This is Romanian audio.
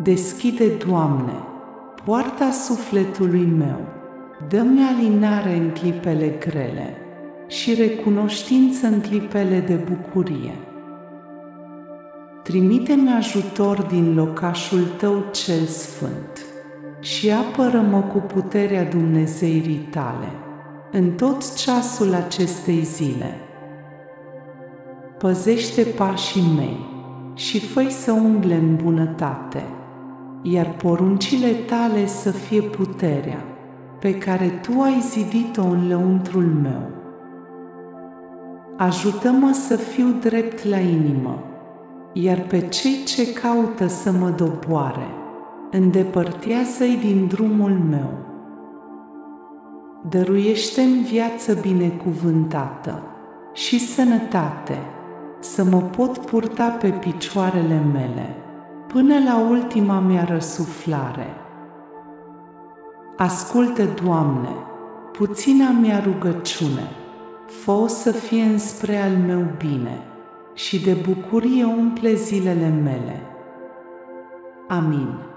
Deschide, Doamne, poarta sufletului meu, dă-mi alinare în clipele grele și recunoștință în clipele de bucurie. Trimite-mi ajutor din locașul Tău cel Sfânt și apără-mă cu puterea Dumnezeirii Tale în tot ceasul acestei zile. Păzește pașii mei și făi să umble în bunătate, iar poruncile tale să fie puterea pe care tu ai zidit-o în lăuntrul meu. Ajută-mă să fiu drept la inimă, iar pe cei ce caută să mă doboare, îndepărtează-i din drumul meu. Dăruiește-mi viață binecuvântată și sănătate, să mă pot purta pe picioarele mele până la ultima mea răsuflare. Ascultă, Doamne, puțina mea rugăciune, fă să fie înspre al meu bine și de bucurie umple zilele mele. Amin.